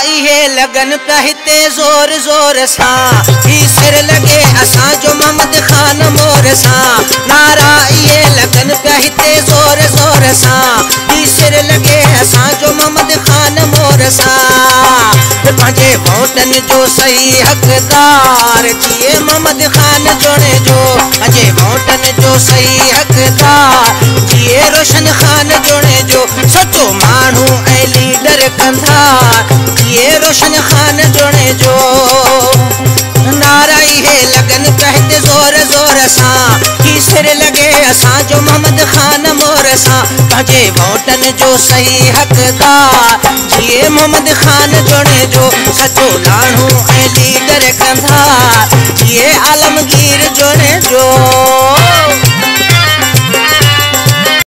اهي لڳن پيا هتي زور زور سان. هي سر لڳي اسان جو محمد خان مور سان. نعرا اهي لڳن پيا هتي زور زور سان. هي سر لڳي اسان جو محمد خان مور سان. پنهنجي ووٽن جو صحيح حقدار ٿئي محمد خان جوڙي جو. پنهنجي ووٽن جو صحيح حقدار ٿئي روشن خان جوڙي جو. سچو ماڻهو ۽ ليڊر ڪندا ٿئي روشن خان جوڙي جو. نعرا اهي لڳن پيا هتي زور زور سان. هي سر لڳي اسان جو محمد خان مور سان. پنهنجي ووٽن جو صحيح حقدار. ٿئي محمد خان جوڙي جو سچو لاڻو ۽ ليڊر ڪندا ٿئي آلمگير جوڙي جو